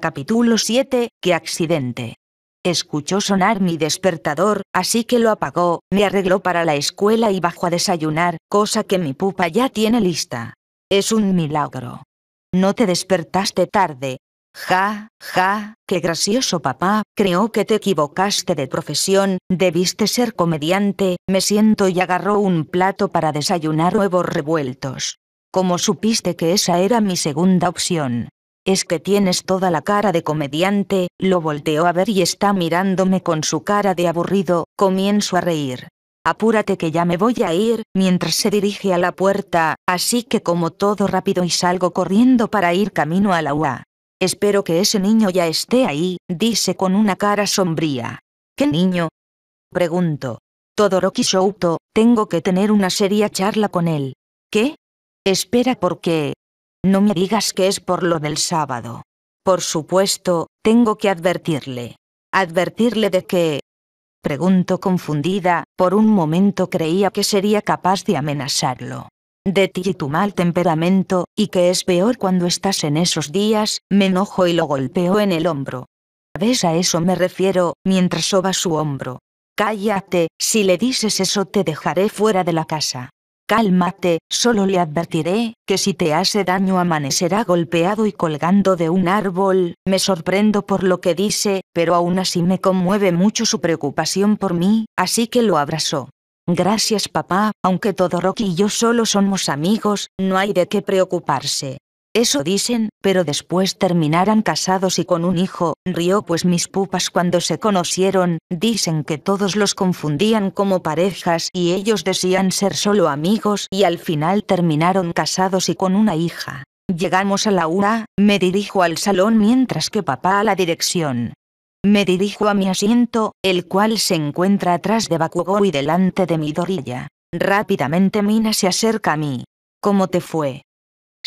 Capítulo 7. ¡Qué accidente! Escuchó sonar mi despertador, así que lo apagó, me arregló para la escuela y bajó a desayunar, cosa que mi pupa ya tiene lista. Es un milagro. No te despertaste tarde. Ja, ja, qué gracioso papá, creo que te equivocaste de profesión, debiste ser comediante, me siento y agarró un plato para desayunar huevos revueltos. ¿Cómo supiste que esa era mi segunda opción? Es que tienes toda la cara de comediante, lo volteo a ver y está mirándome con su cara de aburrido, comienzo a reír. Apúrate que ya me voy a ir, mientras se dirige a la puerta, así que como todo rápido y salgo corriendo para ir camino a la UA. Espero que ese niño ya esté ahí, dice con una cara sombría. ¿Qué niño? Pregunto. Todoroki Shouto, tengo que tener una seria charla con él. ¿Qué? Espera porque... No me digas que es por lo del sábado. Por supuesto, tengo que advertirle. ¿Advertirle de qué? Pregunto confundida, por un momento creía que sería capaz de amenazarlo. De ti y tu mal temperamento, y que es peor cuando estás en esos días, me enojo y lo golpeo en el hombro. ¿Ves a eso me refiero, mientras soba su hombro? Cállate, si le dices eso te dejaré fuera de la casa. Cálmate, solo le advertiré, que si te hace daño amanecerá golpeado y colgando de un árbol, me sorprendo por lo que dice, pero aún así me conmueve mucho su preocupación por mí, así que lo abrazó. Gracias papá, aunque Todoroki y yo solo somos amigos, no hay de qué preocuparse. Eso dicen, pero después terminarán casados y con un hijo, rió pues mis pupas cuando se conocieron, dicen que todos los confundían como parejas y ellos decían ser solo amigos y al final terminaron casados y con una hija. Llegamos a la UA, me dirijo al salón mientras que papá a la dirección. Me dirijo a mi asiento, el cual se encuentra atrás de Bakugo y delante de mi dorilla. Rápidamente Mina se acerca a mí. ¿Cómo te fue?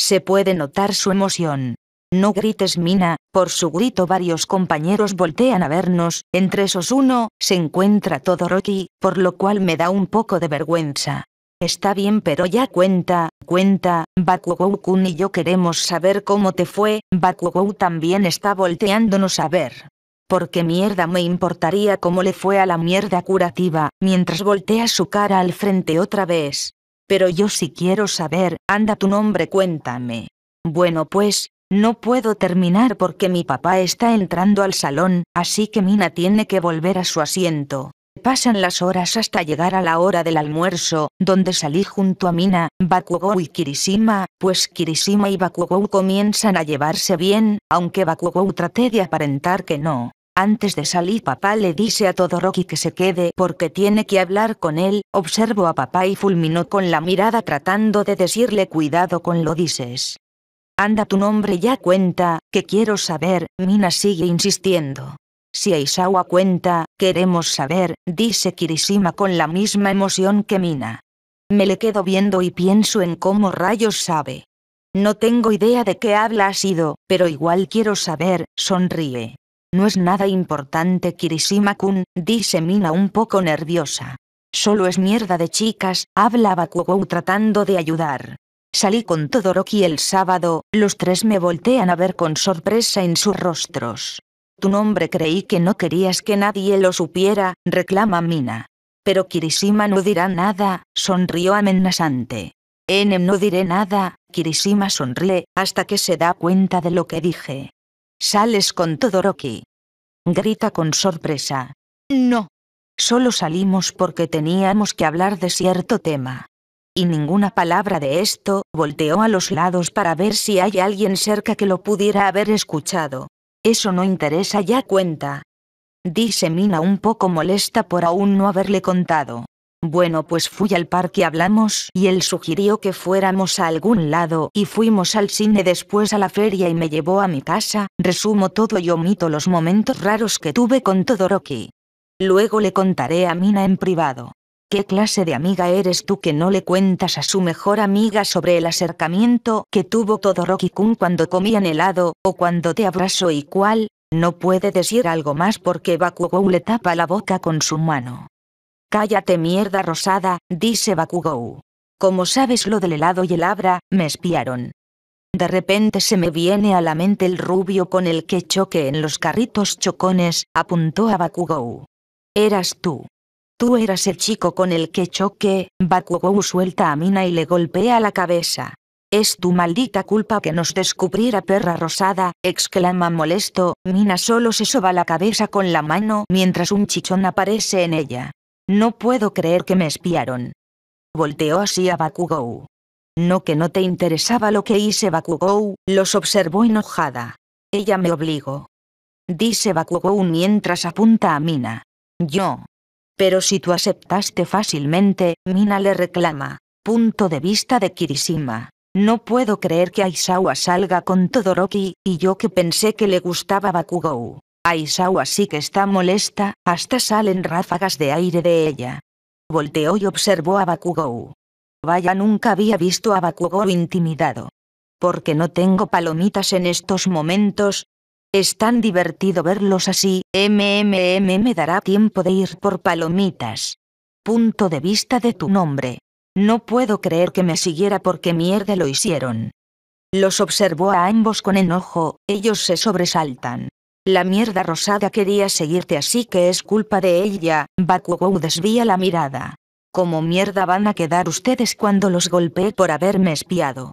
Se puede notar su emoción. No grites Mina, por su grito varios compañeros voltean a vernos, entre esos uno, se encuentra Todoroki, por lo cual me da un poco de vergüenza. Está bien pero ya cuenta, cuenta, Bakugou-kun y yo queremos saber cómo te fue, Bakugou también está volteándonos a ver. Porque mierda me importaría cómo le fue a la mierda curativa, mientras voltea su cara al frente otra vez. Pero yo sí quiero saber, anda tu nombre cuéntame. Bueno pues, no puedo terminar porque mi papá está entrando al salón, así que Mina tiene que volver a su asiento. Pasan las horas hasta llegar a la hora del almuerzo, donde salí junto a Mina, Bakugou y Kirishima, pues Kirishima y Bakugou comienzan a llevarse bien, aunque Bakugou trate de aparentar que no. Antes de salir papá le dice a Todoroki que se quede porque tiene que hablar con él, observo a papá y fulminó con la mirada tratando de decirle cuidado con lo dices. Anda tu nombre ya cuenta, que quiero saber, Mina sigue insistiendo. Si Aisawa cuenta, queremos saber, dice Kirishima con la misma emoción que Mina. Me le quedo viendo y pienso en cómo rayos sabe. No tengo idea de qué habla ha sido, pero igual quiero saber, sonríe. No es nada importante Kirishima-kun, dice Mina un poco nerviosa. Solo es mierda de chicas, habla Bakugou tratando de ayudar. Salí con Todoroki el sábado, los tres me voltean a ver con sorpresa en sus rostros. Tu nombre creí que no querías que nadie lo supiera, reclama Mina. Pero Kirishima no dirá nada, sonrió amenazante. Enem no diré nada, Kirishima sonríe, hasta que se da cuenta de lo que dije. Sales con Todoroki. Grita con sorpresa. No. Solo salimos porque teníamos que hablar de cierto tema. Y ninguna palabra de esto, volteó a los lados para ver si hay alguien cerca que lo pudiera haber escuchado. Eso no interesa ya cuenta. Dice Mina un poco molesta por aún no haberle contado. Bueno, pues fui al parque hablamos y él sugirió que fuéramos a algún lado y fuimos al cine después a la feria y me llevó a mi casa, resumo todo y omito los momentos raros que tuve con Todoroki. Luego le contaré a Mina en privado. ¿Qué clase de amiga eres tú que no le cuentas a su mejor amiga sobre el acercamiento que tuvo Todoroki-kun cuando comían helado, o cuando te abrazó y cuál? No puede decir algo más porque Bakugou le tapa la boca con su mano. Cállate mierda rosada, dice Bakugou. Como sabes lo del helado y el abra, me espiaron. De repente se me viene a la mente el rubio con el que choque en los carritos chocones, apuntó a Bakugou. Eras tú. Tú eras el chico con el que choque, Bakugou suelta a Mina y le golpea la cabeza. Es tu maldita culpa que nos descubriera perra rosada, exclama molesto, Mina solo se soba la cabeza con la mano mientras un chichón aparece en ella. No puedo creer que me espiaron. Volteó así a Bakugou. No que no te interesaba lo que hice Bakugou, los observó enojada. Ella me obligó. Dice Bakugou mientras apunta a Mina. Yo. Pero si tú aceptaste fácilmente, Mina le reclama. Punto de vista de Kirishima. No puedo creer que Aisawa salga con Todoroki, y yo que pensé que le gustaba Bakugou. Aisawa sí que está molesta, hasta salen ráfagas de aire de ella. Volteó y observó a Bakugou. Vaya nunca había visto a Bakugou intimidado. Porque no tengo palomitas en estos momentos. Es tan divertido verlos así, MMM me dará tiempo de ir por palomitas. Punto de vista de tu nombre. No puedo creer que me siguiera porque mierda lo hicieron. Los observó a ambos con enojo, ellos se sobresaltan. La mierda rosada quería seguirte así que es culpa de ella, Bakugou desvía la mirada. ¿Cómo mierda van a quedar ustedes cuando los golpeé por haberme espiado?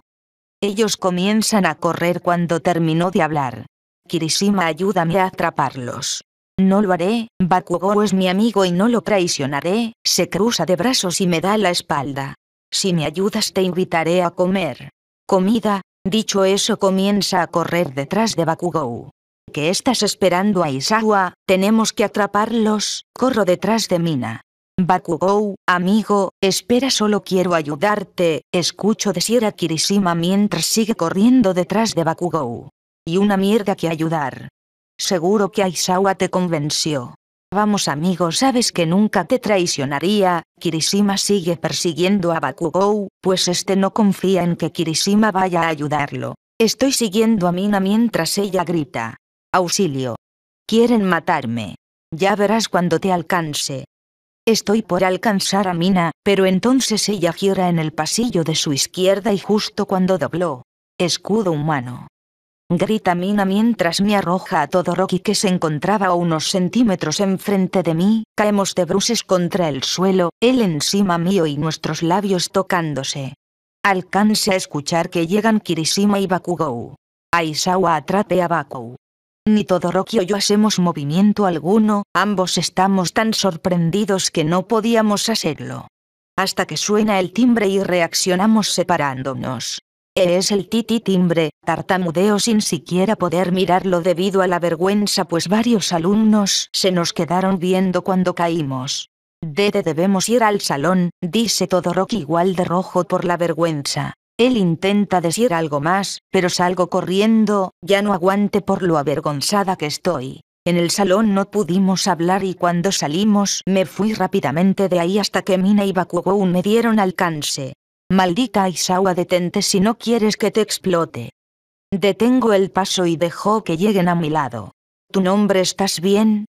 Ellos comienzan a correr cuando terminó de hablar. Kirishima ayúdame a atraparlos. No lo haré, Bakugou es mi amigo y no lo traicionaré, se cruza de brazos y me da la espalda. Si me ayudas te invitaré a comer. Comida, dicho eso comienza a correr detrás de Bakugou. ¿Qué estás esperando a Isawa? Tenemos que atraparlos, corro detrás de Mina. Bakugou, amigo, espera solo quiero ayudarte, escucho decir a Kirishima mientras sigue corriendo detrás de Bakugou. Y una mierda que ayudar. Seguro que Aisawa te convenció. Vamos amigo, sabes que nunca te traicionaría, Kirishima sigue persiguiendo a Bakugou, pues este no confía en que Kirishima vaya a ayudarlo. Estoy siguiendo a Mina mientras ella grita. Auxilio. Quieren matarme. Ya verás cuando te alcance. Estoy por alcanzar a Mina, pero entonces ella gira en el pasillo de su izquierda y justo cuando dobló. Escudo humano. Grita Mina mientras me arroja a Todoroki que se encontraba a unos centímetros enfrente de mí, caemos de bruces contra el suelo, él encima mío y nuestros labios tocándose. Alcance a escuchar que llegan Kirishima y Bakugou. Aisawa atrape a Bakou. Ni Todoroki o yo hacemos movimiento alguno, ambos estamos tan sorprendidos que no podíamos hacerlo. Hasta que suena el timbre y reaccionamos separándonos. Es el titi timbre, tartamudeo sin siquiera poder mirarlo debido a la vergüenza pues varios alumnos se nos quedaron viendo cuando caímos. Dede debemos ir al salón, dice Todoroki igual de rojo por la vergüenza. Él intenta decir algo más, pero salgo corriendo, ya no aguante por lo avergonzada que estoy. En el salón no pudimos hablar y cuando salimos me fui rápidamente de ahí hasta que Mina y Bakugou me dieron alcance. Maldita Aisawa detente si no quieres que te explote. Detengo el paso y dejo que lleguen a mi lado. ¿Tu nombre estás bien?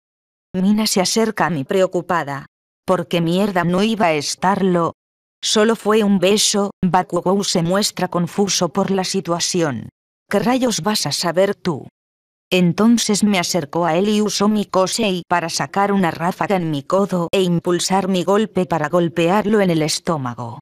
Mina se acerca a mí preocupada. ¿Por qué mierda no iba a estarlo? Solo fue un beso, Bakugou se muestra confuso por la situación. ¿Qué rayos vas a saber tú? Entonces me acercó a él y usó mi kosei para sacar una ráfaga en mi codo e impulsar mi golpe para golpearlo en el estómago.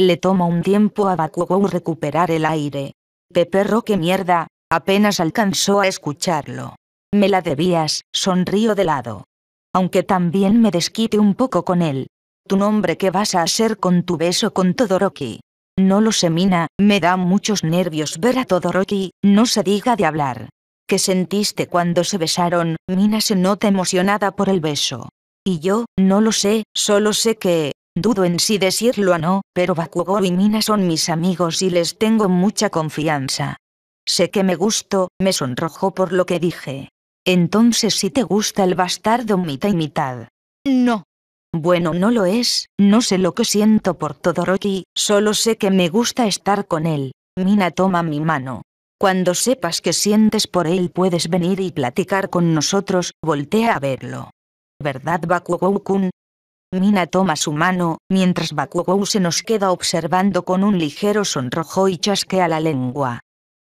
Le toma un tiempo a Bakugou recuperar el aire. Peperro que mierda, apenas alcanzó a escucharlo. Me la debías, sonrío de lado. Aunque también me desquite un poco con él. ¿Tu nombre qué vas a hacer con tu beso con Todoroki? No lo sé Mina, me da muchos nervios ver a Todoroki, no se diga de hablar. ¿Qué sentiste cuando se besaron? Mina se nota emocionada por el beso. Y yo, no lo sé, solo sé que, Dudo en si decirlo o no, pero Bakugou y Mina son mis amigos y les tengo mucha confianza. Sé que me gusto, me sonrojó por lo que dije. Entonces si te gusta el bastardo mitad y mitad. No. Bueno, no lo es, no sé lo que siento por Todoroki, solo sé que me gusta estar con él. Mina toma mi mano. Cuando sepas que sientes por él puedes venir y platicar con nosotros, voltea a verlo. ¿Verdad Bakugou-kun? Mina toma su mano, mientras Bakugou se nos queda observando con un ligero sonrojo y chasquea la lengua.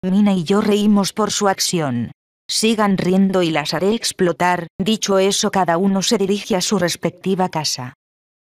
Mina y yo reímos por su acción. Sigan riendo y las haré explotar, dicho eso cada uno se dirige a su respectiva casa.